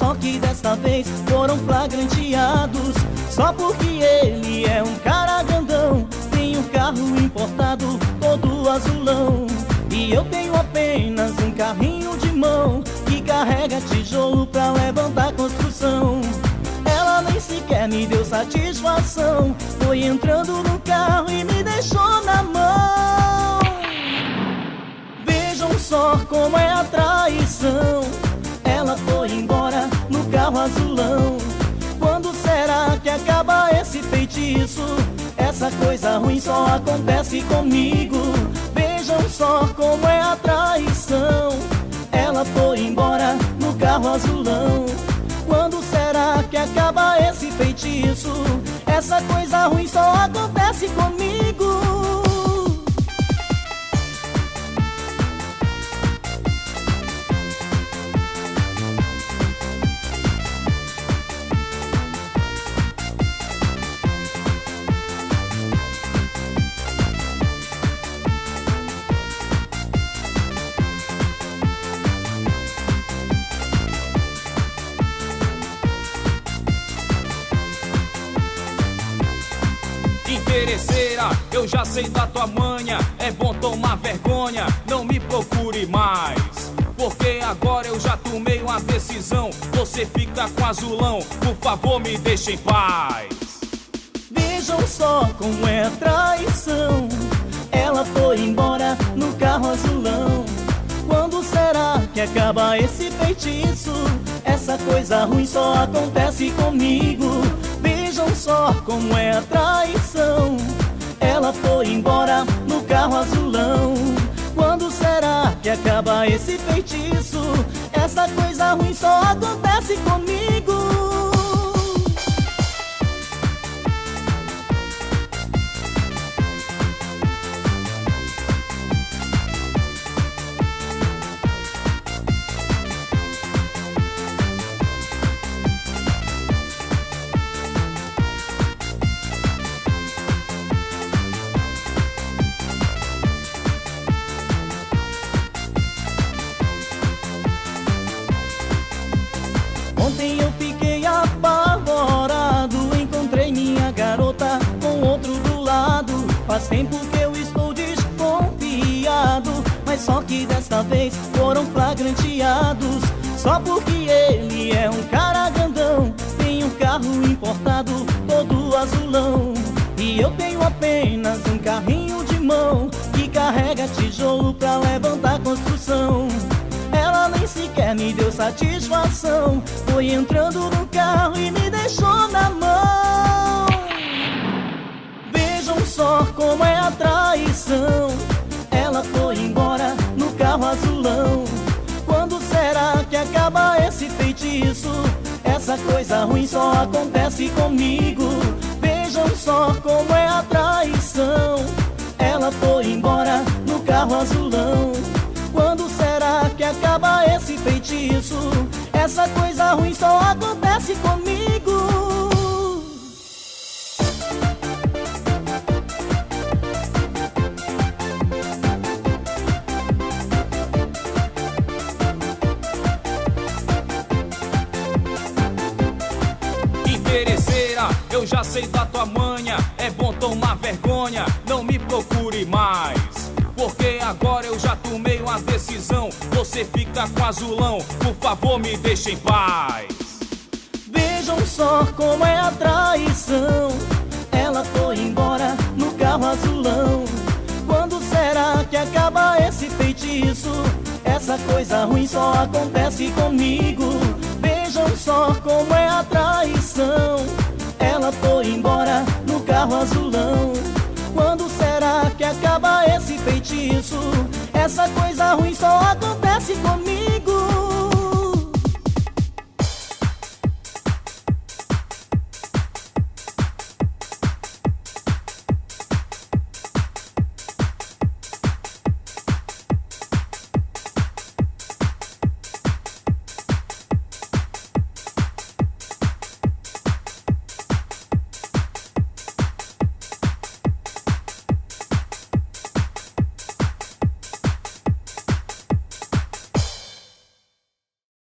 só que desta vez foram flagranteados. Só porque ele é um cara grandão Tem um carro importado todo azulão. E eu tenho apenas um carrinho de mão Que carrega tijolo pra levantar construção. Ela nem sequer me deu satisfação Foi entrando no carro e me deixou na mão. Só como é a traição. Ela foi embora no carro azulão. Quando será que acaba esse feitiço? Essa coisa ruim só acontece comigo. Vejam só como é a traição. Ela foi embora no carro azulão. Quando será que acaba esse feitiço? Essa coisa ruim só acontece comigo. Eu já sei da tua manha. É bom tomar vergonha, não me procure mais. Porque agora eu já tomei uma decisão. Você fica com azulão, por favor me deixe em paz. Vejam só como é a traição. Ela foi embora no carro azulão. Quando será que acaba esse feitiço? Essa coisa ruim só acontece comigo. Vejam só como é a traição. Ela foi embora no carro azulão. Quando será que acaba esse feitiço? Só porque ele é um cara grandão Tem um carro importado todo azulão. E eu tenho apenas um carrinho de mão Que carrega tijolo pra levantar construção. Ela nem sequer me deu satisfação Foi entrando no carro e me deixou na mão. Só como é a traição. Feitiço? Essa coisa ruim só acontece comigo. Vejam só como é a traição. Ela foi embora no carro azulão. Quando será que acaba esse feitiço? Essa coisa ruim só acontece comigo. Eu já sei da tua manha. É bom tomar vergonha, não me procure mais. Porque agora eu já tomei uma decisão. Você fica com azulão, por favor me deixe em paz. Vejam só como é a traição. Ela foi embora no carro azulão. Quando será que acaba esse feitiço? Essa coisa ruim só acontece comigo. Vejam só como é a traição. Ela foi embora no carro azulão. Quando será que acaba esse feitiço? Essa